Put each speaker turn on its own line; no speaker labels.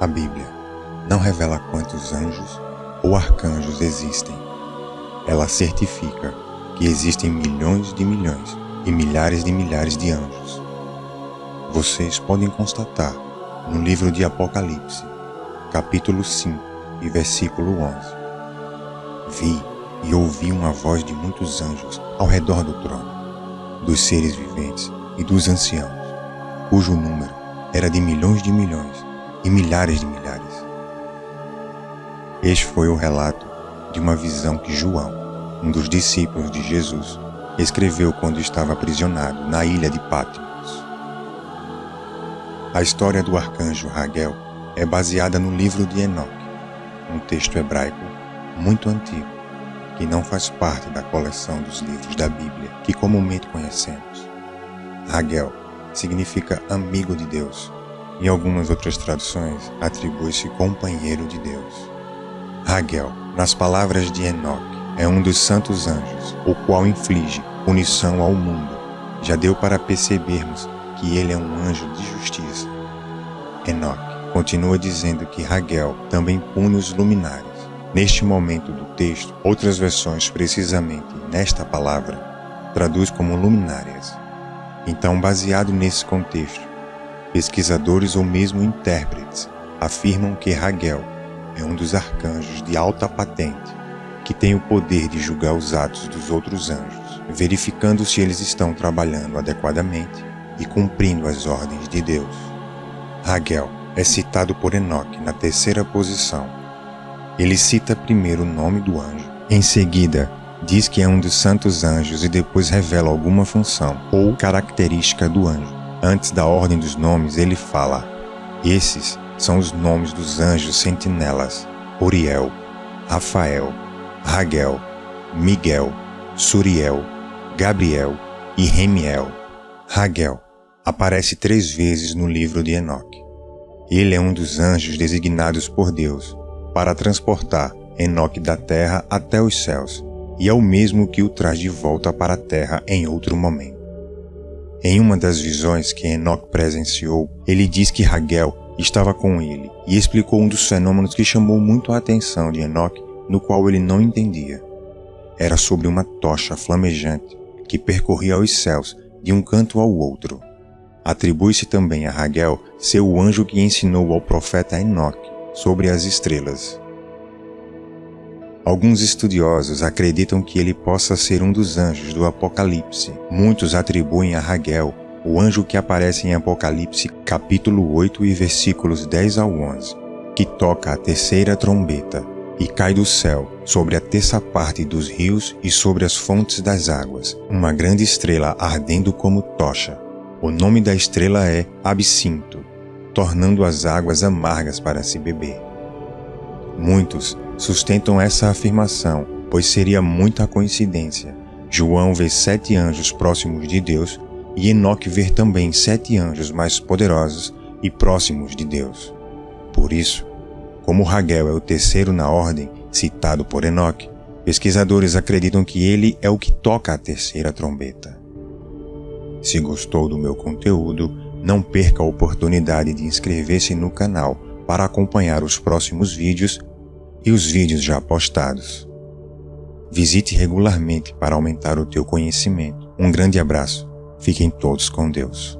A Bíblia não revela quantos anjos ou arcanjos existem. Ela certifica que existem milhões de milhões e milhares de milhares de anjos. Vocês podem constatar no livro de Apocalipse, capítulo 5 e versículo 11. Vi e ouvi uma voz de muitos anjos ao redor do trono, dos seres viventes e dos anciãos, cujo número era de milhões de milhões e milhares de milhares. Este foi o relato de uma visão que João, um dos discípulos de Jesus, escreveu quando estava aprisionado na ilha de Patmos. A história do arcanjo Raguel é baseada no livro de Enoque, um texto hebraico muito antigo que não faz parte da coleção dos livros da Bíblia que comumente conhecemos. Raguel significa amigo de Deus. Em algumas outras traduções, atribui-se companheiro de Deus. Raguel, nas palavras de Enoque, é um dos santos anjos, o qual inflige punição ao mundo. Já deu para percebermos que ele é um anjo de justiça. Enoque continua dizendo que Raguel também pune os luminares. Neste momento do texto, outras versões, precisamente nesta palavra, traduz como luminárias. Então, baseado nesse contexto, pesquisadores ou mesmo intérpretes afirmam que Raguel é um dos arcanjos de alta patente que tem o poder de julgar os atos dos outros anjos, verificando se eles estão trabalhando adequadamente e cumprindo as ordens de Deus. Raguel é citado por Enoque na terceira posição. Ele cita primeiro o nome do anjo, em seguida diz que é um dos santos anjos e depois revela alguma função ou característica do anjo. Antes da ordem dos nomes, ele fala: Esses são os nomes dos anjos sentinelas: Uriel, Rafael, Raguel, Miguel, Suriel, Gabriel e Remiel. Raguel aparece três vezes no livro de Enoque. Ele é um dos anjos designados por Deus para transportar Enoque da terra até os céus e é o mesmo que o traz de volta para a terra em outro momento. Em uma das visões que Enoque presenciou, ele diz que Raguel estava com ele e explicou um dos fenômenos que chamou muito a atenção de Enoque, no qual ele não entendia. Era sobre uma tocha flamejante que percorria os céus de um canto ao outro. Atribui-se também a Raguel ser o anjo que ensinou ao profeta Enoque sobre as estrelas. Alguns estudiosos acreditam que ele possa ser um dos anjos do Apocalipse. Muitos atribuem a Raguel o anjo que aparece em Apocalipse capítulo 8 e versículos 10 ao 11, que toca a terceira trombeta e cai do céu sobre a terça parte dos rios e sobre as fontes das águas, uma grande estrela ardendo como tocha. O nome da estrela é Absinto, tornando as águas amargas para se beber. Muitos sustentam essa afirmação, pois seria muita coincidência. João vê sete anjos próximos de Deus e Enoque ver também sete anjos mais poderosos e próximos de Deus. Por isso, como Raguel é o terceiro na ordem, citado por Enoque, pesquisadores acreditam que ele é o que toca a terceira trombeta. Se gostou do meu conteúdo, não perca a oportunidade de inscrever-se no canal para acompanhar os próximos vídeos e os vídeos já postados. Visite regularmente para aumentar o teu conhecimento. Um grande abraço. Fiquem todos com Deus.